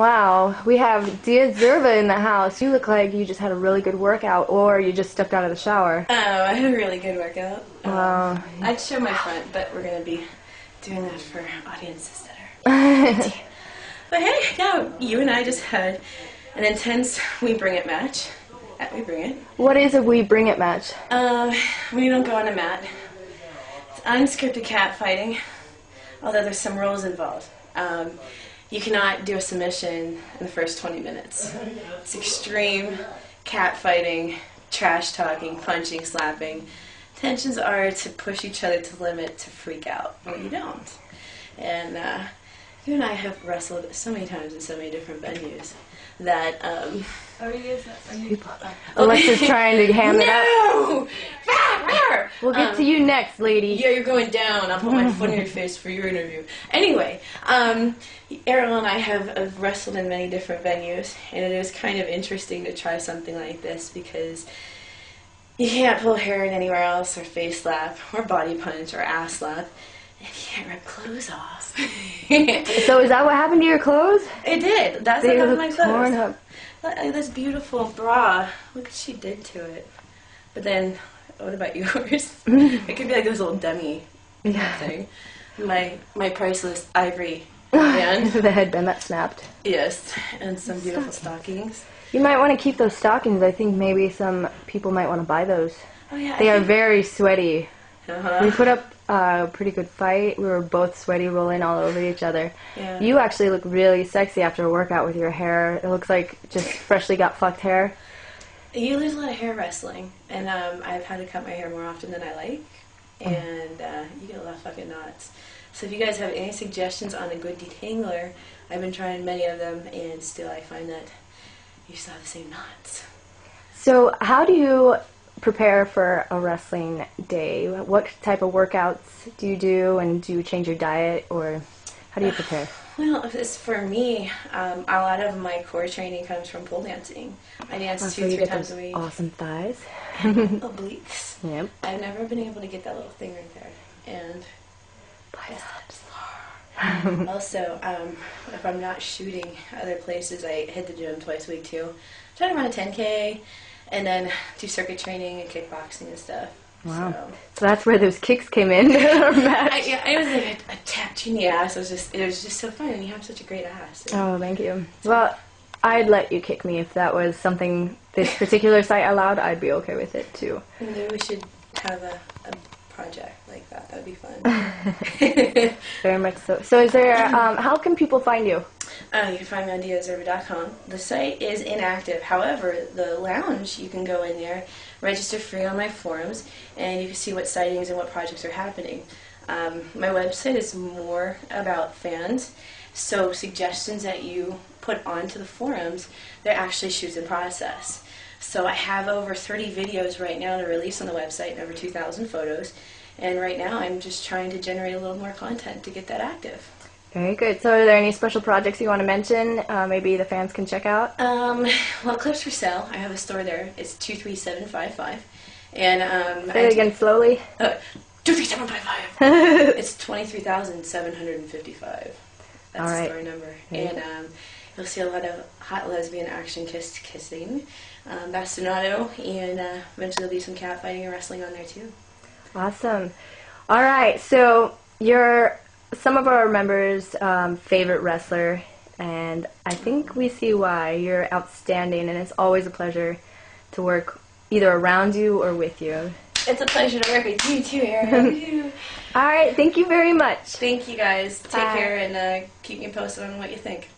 Wow, we have Dia Zerva in the house. You look like you just had a really good workout, or you just stepped out of the shower. Oh, I had a really good workout. Um, Wow. I'd show my front, but we're gonna be doing that for audiences that are. but hey, yeah, you and I just had an intense We Bring It match at We Bring It. what is a We Bring It match? Um, we don't go on a mat. It's unscripted cat fighting, although there's some rules involved. Um, you cannot do a submission in the first 20 minutes. It's extreme cat fighting, trash talking, punching, slapping. Tensions are to push each other to limit to freak out, but you don't. And uh, you and I have wrestled so many times in so many different venues that. Um, are you guys? Are you, Alexa's trying to ham it up. We'll get to you next, lady. Yeah, you're going down. I'll put my foot in your face for your interview. Anyway, um, Errol and I have uh, wrestled in many different venues, and it is kind of interesting to try something like this because you can't pull hair in anywhere else, or face slap, or body punch, or ass slap, and you can't rip clothes off. So is that what happened to your clothes? It did. That's They what happened to my clothes. torn up. Look this beautiful bra. Look what she did to it. But then, what about yours? it could be like this little dummy Yeah. thing. My my priceless ivory band. the headband that snapped. yes, and some beautiful stockings. You might want to keep those stockings. I think maybe some people might want to buy those. Oh yeah, They are very sweaty. We Uh-huh. put up a pretty good fight. We were both sweaty, rolling all over each other. Yeah. You actually look really sexy after a workout with your hair. It looks like just freshly got fucked hair. You lose a lot of hair wrestling, and um, I've had to cut my hair more often than I like, and uh, you get a lot of fucking knots. So if you guys have any suggestions on a good detangler, I've been trying many of them, and still I find that you still have the same knots. So, how do you prepare for a wrestling day? What type of workouts do you do, and do you change your diet, or how do you prepare? Well, it's for me, um, a lot of my core training comes from pole dancing. I dance Oh, so two, three times a week. awesome thighs. Obliques. Yep. I've never been able to get that little thing right there. And Biceps. also, um, if I'm not shooting other places, I hit the gym twice a week too. Try to run a 10K and then do circuit training and kickboxing and stuff. Wow. So, So that's where those kicks came in. I, yeah, it was like a, a tattoo in the ass. It was just, it was just so fun, and you have such a great ass. Oh, thank you. Well, I'd let you kick me if that was something this particular site allowed. I'd be okay with it too. Maybe we should have a, a project like that. That would be fun. Very much so. So, is there? Um, how can people find you? Uh, you can find me on diazerva.com. The site is inactive. However, the lounge, you can go in there, register free on my forums, and you can see what sightings and what projects are happening. Um, my website is more about fans, so suggestions that you put onto the forums, they're actually shoots in process. So I have over 30 videos right now to release on the website and over 2,000 photos. And right now I'm just trying to generate a little more content to get that active. Very good. So, are there any special projects you want to mention? Uh, maybe the fans can check out. Um, well, Clips for Sale. I have a store there. It's two three seven five five, and um, Say it again slowly. Uh, two three seven five five. it's twenty three thousand seven hundred and fifty five. That's All right. the store number, Okay. and um, you'll see a lot of hot lesbian action kiss kissing, um, bastinado, and uh, eventually there'll be some cat fighting and wrestling on there too. Awesome. All right. So, you're some of our members' um, favorite wrestler, and I think we see why. You're outstanding, and it's always a pleasure to work either around you or with you. It's a pleasure to work with you too, Erin. All right. Thank you very much. Thank you guys. Take Bye. care and uh, keep me posted on what you think.